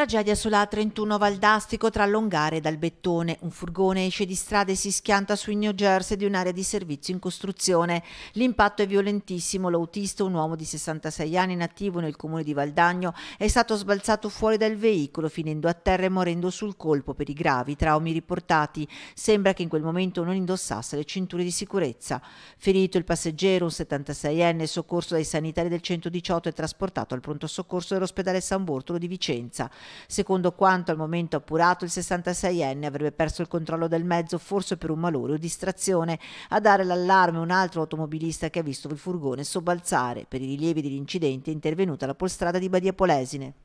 Tragedia sulla A31 Valdastico tra Longare e Dalbettone. Un furgone esce di strada e si schianta sui New Jersey di un'area di servizio in costruzione. L'impatto è violentissimo. L'autista, un uomo di 66 anni nativo nel comune di Valdagno, è stato sbalzato fuori dal veicolo, finendo a terra e morendo sul colpo per i gravi traumi riportati. Sembra che in quel momento non indossasse le cinture di sicurezza. Ferito il passeggero, un 76enne, soccorso dai sanitari del 118 e trasportato al pronto soccorso dell'ospedale San Bortolo di Vicenza. Secondo quanto al momento appurato, il 66enne avrebbe perso il controllo del mezzo forse per un malore o distrazione. A dare l'allarme un altro automobilista che ha visto il furgone sobbalzare. Per i rilievi degli incidenti è intervenuta la polstrada di Badia Polesine.